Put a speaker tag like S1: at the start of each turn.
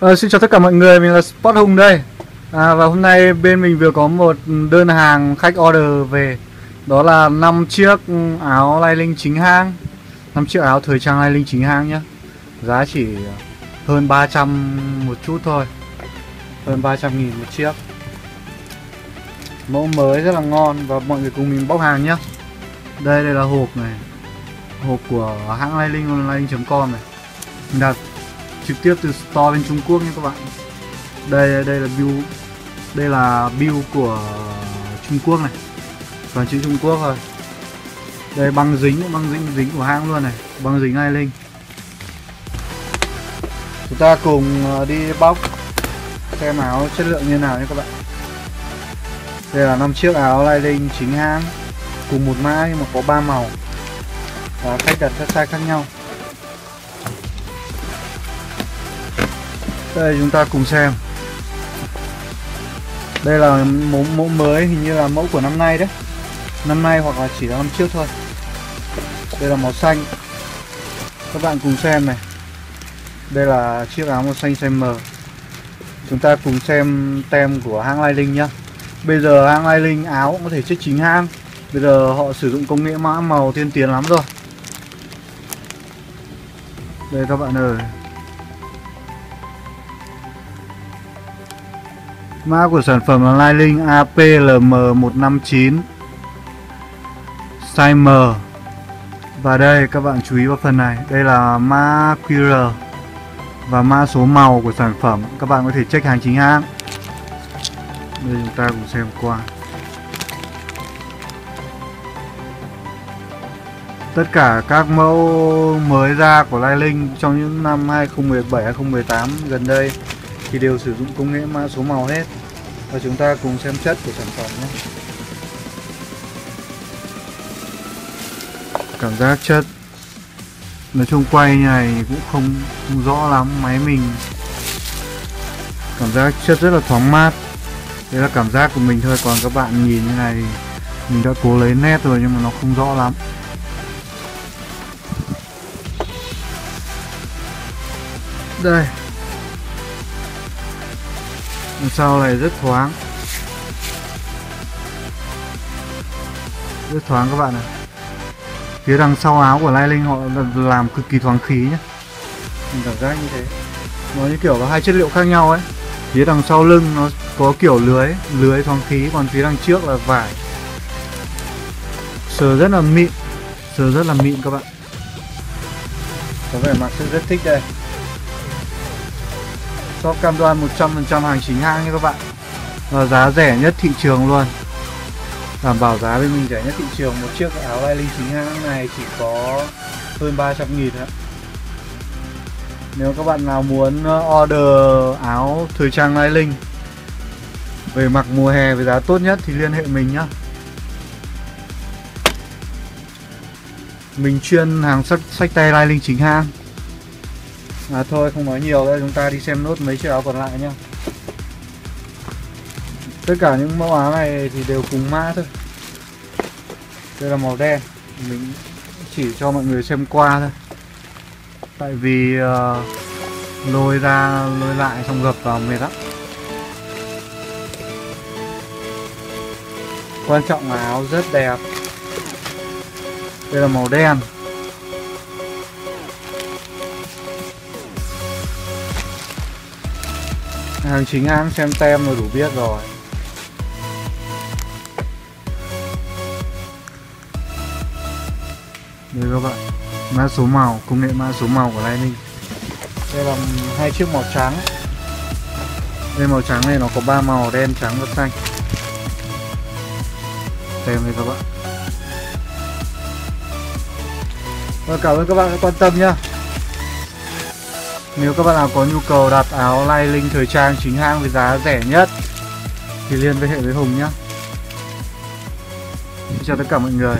S1: À, xin chào tất cả mọi người, mình là Spot Hùng đây. À, Và hôm nay bên mình vừa có một đơn hàng khách order về. Đó là 5 chiếc áo lai linh chính hãng. 5 chiếc áo thời trang lai linh chính hãng nhé Giá chỉ hơn 300 một chút thôi. Hơn 300 nghìn một chiếc. Mẫu mới rất là ngon và mọi người cùng mình bóc hàng nhé Đây đây là hộp này. Hộp của hãng lai linh online.com này. Mình đặt trực tiếp từ store bên Trung Quốc nha các bạn. Đây đây là bill đây là bill của Trung Quốc này. Toàn chữ Trung Quốc rồi. đây, băng dính băng dính dính của hãng luôn này. Băng dính ai linh? Chúng ta cùng ờ, đi bóc, xem áo chất lượng như nào nhé các bạn. Đây là năm chiếc áo lai linh chính hãng, cùng một mã nhưng mà có ba màu. Và cách đặt các size khác nhau. Đây chúng ta cùng xem. Đây là mẫu, mẫu mới hình như là mẫu của năm nay đấy. Năm nay hoặc là chỉ là năm trước thôi. Đây là màu xanh. Các bạn cùng xem này. Đây là chiếc áo màu xanh size M. Chúng ta cùng xem tem của hãng Lai Linh nhá. Bây giờ hãng Lai Linh áo cũng có thể chất chính hãng. Bây giờ họ sử dụng công nghệ mã màu tiên tiến lắm rồi. Đây các bạn ơi. Mã của sản phẩm là Lai Linh APLM159 Size M Và đây các bạn chú ý vào phần này. Đây là mã QR Và mã số màu của sản phẩm. Các bạn có thể check hàng chính hãng. Đây chúng ta cùng xem qua. Tất cả các mẫu mới ra của Lai Linh trong những năm 2017, 2018 gần đây thì đều sử dụng công nghệ mã số màu hết. Và chúng ta cùng xem chất của sản phẩm nhé. Cảm giác chất nói chung quay như này cũng không, không rõ lắm máy mình. Cảm giác chất rất là thoáng mát. Đấy là cảm giác của mình thôi còn các bạn nhìn như này mình đã cố lấy nét rồi nhưng mà nó không rõ lắm. Đây Đằng sau này rất thoáng. Rất thoáng các bạn ạ. Phía đằng sau áo của Lai Linh họ làm cực kỳ thoáng khí nhé Mình cảm giác như thế. Nó như kiểu có hai chất liệu khác nhau ấy. Phía đằng sau lưng nó có kiểu lưới Lưới thoáng khí, Còn phía đằng trước là vải. Sờ rất là mịn. Sờ rất là mịn các bạn. Có vẻ mặc rất thích đây. Shop cam đoan 100% hàng chính hãng nha các bạn. Và giá rẻ nhất thị trường luôn. Đảm bảo giá bên mình rẻ nhất thị trường. Một chiếc áo lai linh chính hãng này chỉ có hơn 300 nghìn ạ. Nếu các bạn nào muốn ờ, order áo thời trang lai linh Về mặc mùa hè với giá tốt nhất thì liên hệ mình nhá. Mình chuyên hàng sách, sách tay lai linh chính hãng. À thôi không nói nhiều đây chúng ta đi xem nốt mấy chiếc áo còn lại nhá. Tất cả những mẫu áo này thì đều cùng mã thôi. Đây là màu đen Mình chỉ cho mọi người xem qua thôi. Tại vì uh, lôi ra lôi lại xong gập vào mệt lắm. Quan trọng là áo rất đẹp. Đây là màu đen. Hàng chính hãng xem tem là đủ biết rồi. Đây các bạn, mã số màu, công nghệ mã số màu của Lightning. Đây là hai chiếc màu trắng. Đây màu trắng này nó có ba màu, đen, trắng và xanh. Tem đây các bạn. Và cảm ơn các bạn đã quan tâm nhá nếu các bạn nào có nhu cầu đặt áo lai linh thời trang chính hãng với giá rẻ nhất, thì liên hệ với Hùng nhé. Xin chào tất cả mọi người.